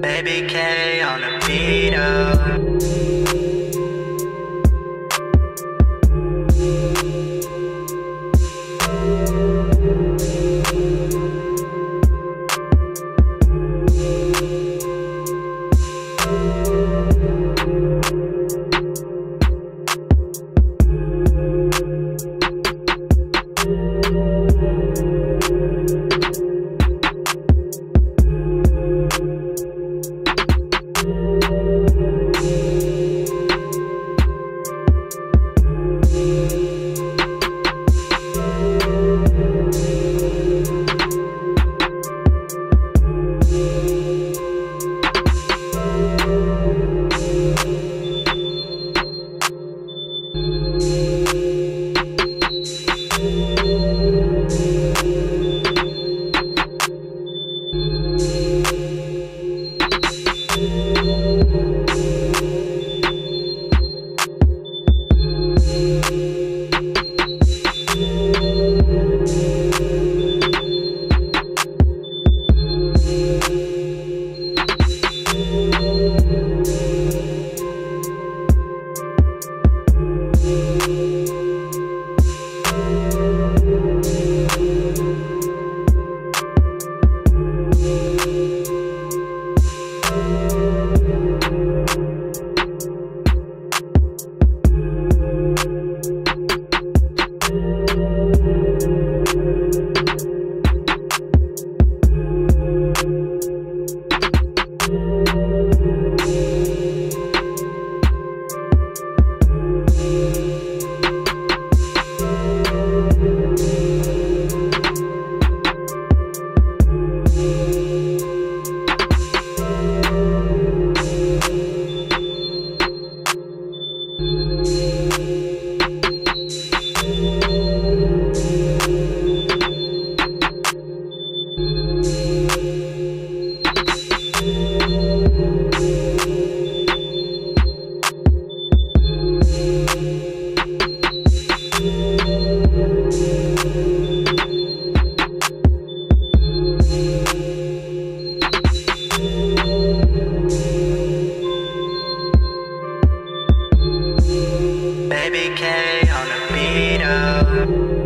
Baby K on the beat up. Baby K on the beat up.